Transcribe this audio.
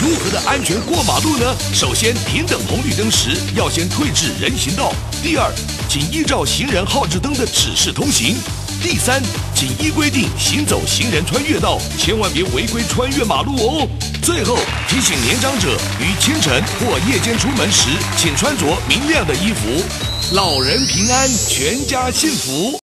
如何的安全过马路呢？首先平等红绿灯时要先退至人行道。第二请依照行人号志灯的指示通行。第三请依规定行走行人穿越道千万别违规穿越马路哦。最后提醒年长者于清晨或夜间出门时请穿着明亮的衣服老人平安全家幸福。